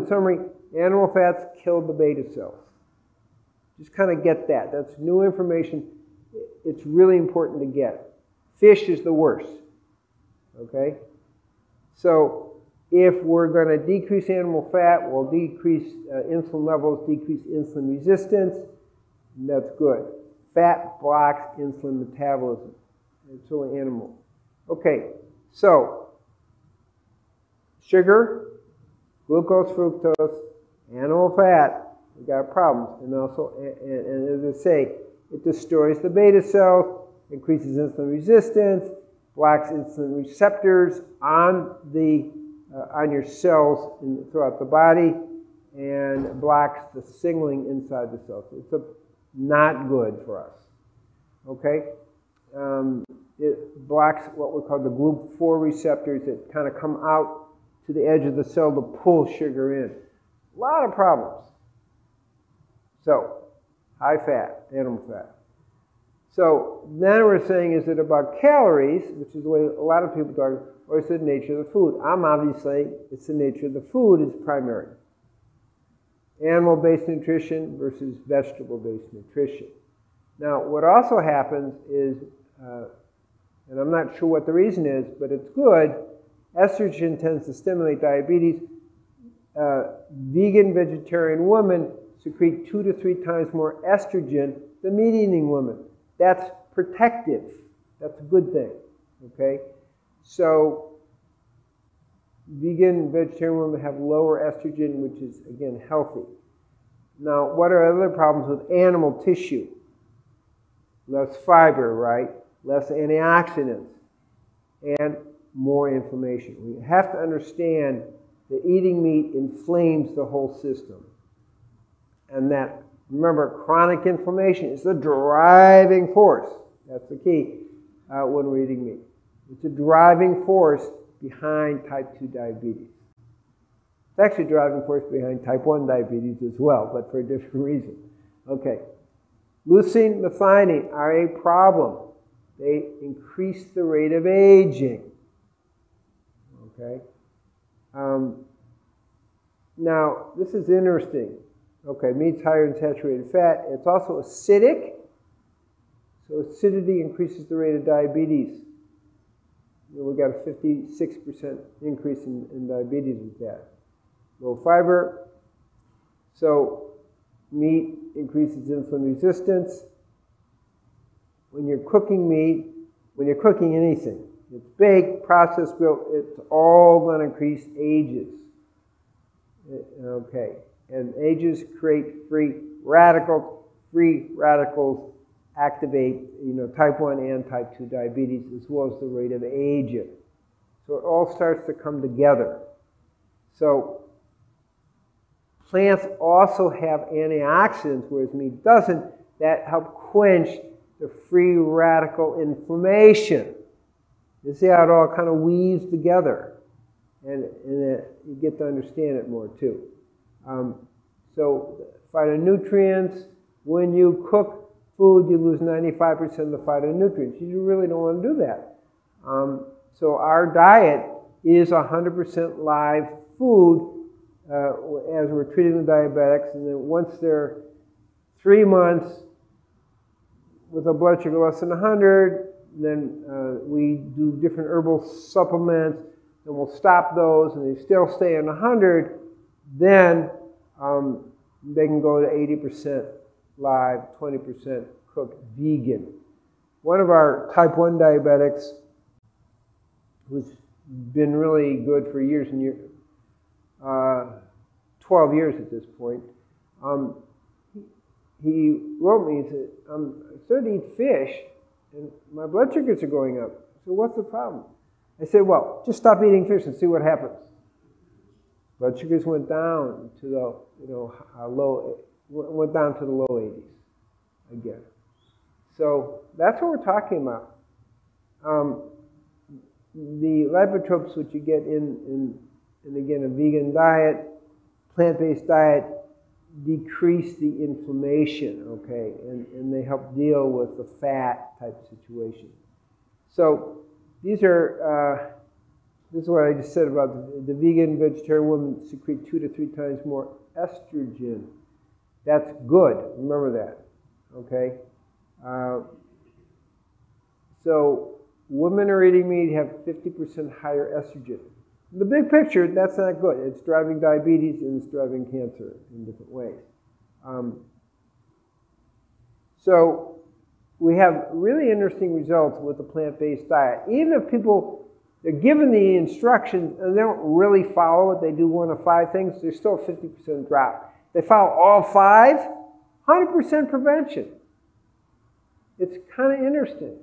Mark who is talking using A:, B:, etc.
A: in summary, animal fats kill the beta cells. Just kind of get that. That's new information. It's really important to get. Fish is the worst. Okay? So, if we're going to decrease animal fat, we'll decrease uh, insulin levels, decrease insulin resistance. That's good. Fat blocks insulin metabolism. It's animal. Okay, so sugar, glucose, fructose, animal fat, we got problems. And also, and, and as I say, it destroys the beta cells, increases insulin resistance, blocks insulin receptors on the uh, on your cells in, throughout the body, and blocks the signaling inside the cells. It's a, not good for us. Okay, um, it blocks what we call the GLUT4 receptors that kind of come out to the edge of the cell to pull sugar in. A lot of problems. So, high fat, animal fat. So then we're saying, is it about calories, which is the way a lot of people talk, or is it the nature of the food? I'm obviously, it's the nature of the food is primary. Animal-based nutrition versus vegetable-based nutrition. Now, what also happens is, uh, and I'm not sure what the reason is, but it's good, estrogen tends to stimulate diabetes. Uh, vegan, vegetarian women secrete two to three times more estrogen than meat-eating women. That's protective. That's a good thing. Okay? So, vegan, vegetarian women have lower estrogen, which is, again, healthy. Now, what are other problems with animal tissue? Less fiber, right? Less antioxidants, and more inflammation. We have to understand that eating meat inflames the whole system and that, remember, chronic inflammation is the driving force. That's the key uh, when we're eating meat. It's a driving force behind type 2 diabetes. It's actually a driving force behind type 1 diabetes as well, but for a different reason. Okay. Leucine, methionine are a problem. They increase the rate of aging. Okay. Um, now, this is interesting. Okay, meat's higher in saturated fat. It's also acidic. So acidity increases the rate of diabetes. Know, we got a 56% increase in, in diabetes with that. Low fiber. So meat increases insulin resistance. When you're cooking meat, when you're cooking anything, it's baked, processed, grilled, it's all going to increase ages. Okay and ages create free radicals. Free radicals activate, you know, type 1 and type 2 diabetes as well as the rate of aging. So it all starts to come together. So plants also have antioxidants, whereas meat doesn't, that help quench the free radical inflammation. You see how it all kind of weaves together. And, and it, you get to understand it more too. Um, so phytonutrients, when you cook food, you lose 95% of the phytonutrients. You really don't want to do that. Um, so our diet is 100% live food uh, as we're treating the diabetics. And then once they're three months with a blood sugar less than 100, then uh, we do different herbal supplements, and we'll stop those, and they still stay in 100. Then um, they can go to 80% live, 20% cooked vegan. One of our type 1 diabetics, who's been really good for years and years, uh, 12 years at this point, um, he wrote me, he said, I'm starting to eat fish and my blood sugars are going up. So what's the problem? I said, well, just stop eating fish and see what happens. Blood sugars went down to the you know low went down to the low 80s again. So that's what we're talking about. Um, the lipotropes which you get in, in, in again a vegan diet, plant-based diet, decrease the inflammation, okay, and, and they help deal with the fat type situation. So these are uh, this is what I just said about the, the vegan, vegetarian women secrete two to three times more estrogen. That's good. Remember that. Okay? Uh, so, women are eating meat have 50% higher estrogen. The big picture, that's not good. It's driving diabetes and it's driving cancer in different ways. Um, so, we have really interesting results with the plant based diet. Even if people they're given the instructions and they don't really follow it, they do one of five things, there's still a 50% drop. They follow all five, 100% prevention. It's kind of interesting.